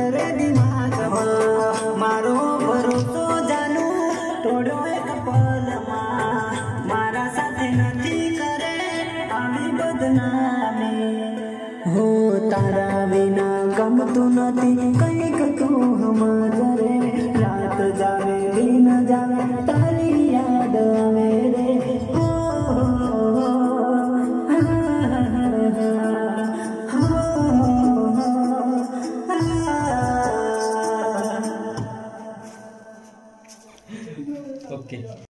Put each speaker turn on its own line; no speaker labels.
અંદર દિમાગમાં મારો ભરોસો જાનુ મારા સાથે નથી કરે આવી બદનામી હો તારા વિના ગમતું નથી કંઈક તું હમ જરે રાત જાવે દિન જાવે
ओके